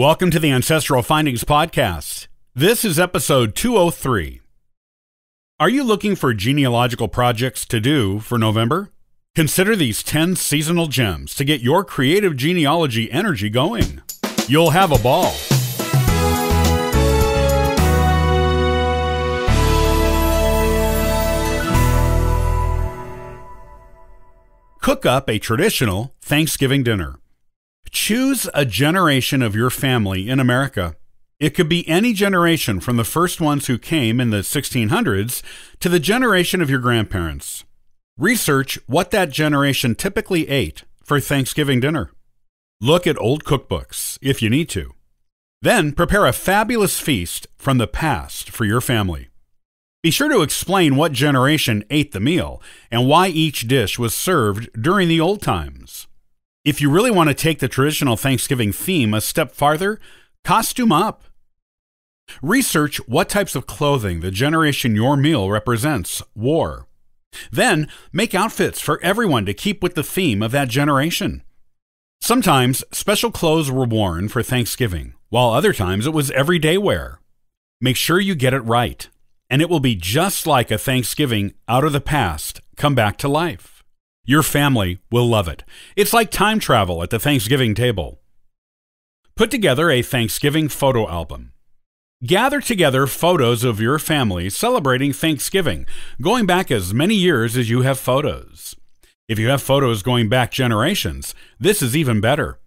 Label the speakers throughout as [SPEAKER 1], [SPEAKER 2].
[SPEAKER 1] Welcome to the Ancestral Findings Podcast. This is episode 203. Are you looking for genealogical projects to do for November? Consider these 10 seasonal gems to get your creative genealogy energy going. You'll have a ball. Cook up a traditional Thanksgiving dinner. Choose a generation of your family in America. It could be any generation from the first ones who came in the 1600s to the generation of your grandparents. Research what that generation typically ate for Thanksgiving dinner. Look at old cookbooks if you need to. Then prepare a fabulous feast from the past for your family. Be sure to explain what generation ate the meal and why each dish was served during the old times. If you really want to take the traditional Thanksgiving theme a step farther, costume up. Research what types of clothing the generation your meal represents wore. Then make outfits for everyone to keep with the theme of that generation. Sometimes special clothes were worn for Thanksgiving, while other times it was everyday wear. Make sure you get it right, and it will be just like a Thanksgiving out of the past come back to life. Your family will love it. It's like time travel at the Thanksgiving table. Put together a Thanksgiving photo album. Gather together photos of your family celebrating Thanksgiving, going back as many years as you have photos. If you have photos going back generations, this is even better.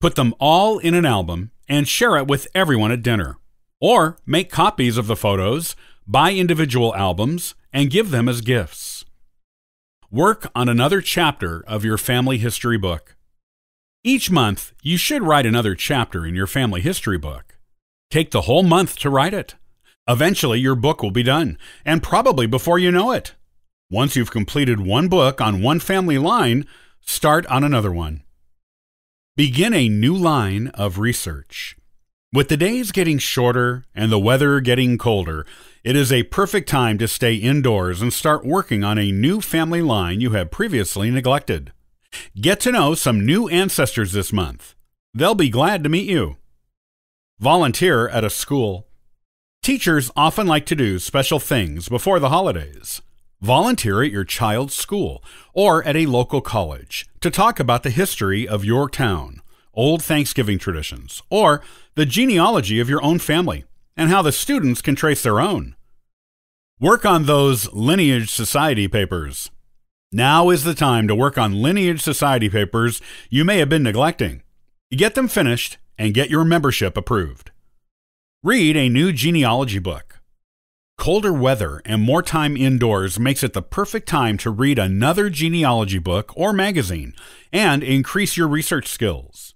[SPEAKER 1] Put them all in an album and share it with everyone at dinner. Or make copies of the photos, buy individual albums, and give them as gifts. Work on another chapter of your family history book. Each month, you should write another chapter in your family history book. Take the whole month to write it. Eventually, your book will be done, and probably before you know it. Once you've completed one book on one family line, start on another one. Begin a new line of research. With the days getting shorter and the weather getting colder, it is a perfect time to stay indoors and start working on a new family line you have previously neglected. Get to know some new ancestors this month. They'll be glad to meet you. Volunteer at a school. Teachers often like to do special things before the holidays. Volunteer at your child's school or at a local college to talk about the history of your town, old Thanksgiving traditions, or the genealogy of your own family and how the students can trace their own. Work on those Lineage Society papers. Now is the time to work on Lineage Society papers you may have been neglecting. Get them finished and get your membership approved. Read a new genealogy book. Colder weather and more time indoors makes it the perfect time to read another genealogy book or magazine and increase your research skills.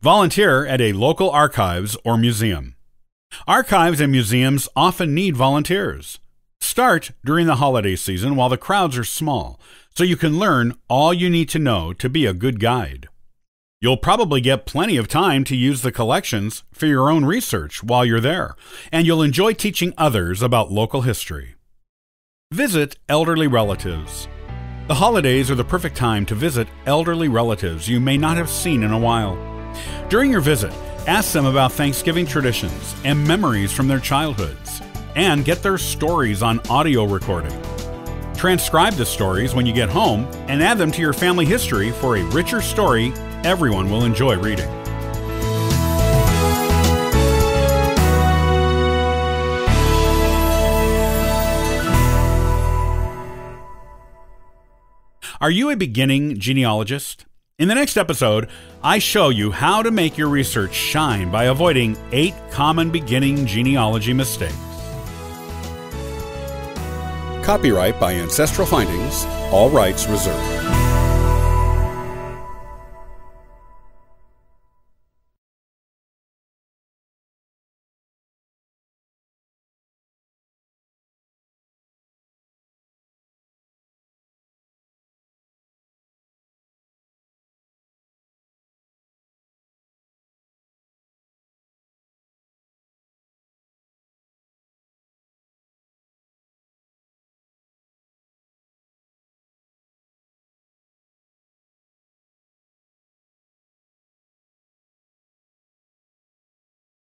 [SPEAKER 1] Volunteer at a local archives or museum. Archives and museums often need volunteers. Start during the holiday season while the crowds are small, so you can learn all you need to know to be a good guide. You'll probably get plenty of time to use the collections for your own research while you're there, and you'll enjoy teaching others about local history. Visit elderly relatives. The holidays are the perfect time to visit elderly relatives you may not have seen in a while. During your visit, ask them about Thanksgiving traditions and memories from their childhoods, and get their stories on audio recording. Transcribe the stories when you get home and add them to your family history for a richer story everyone will enjoy reading. Are you a beginning genealogist? In the next episode, I show you how to make your research shine by avoiding eight common beginning genealogy mistakes.
[SPEAKER 2] Copyright by Ancestral Findings, all rights reserved.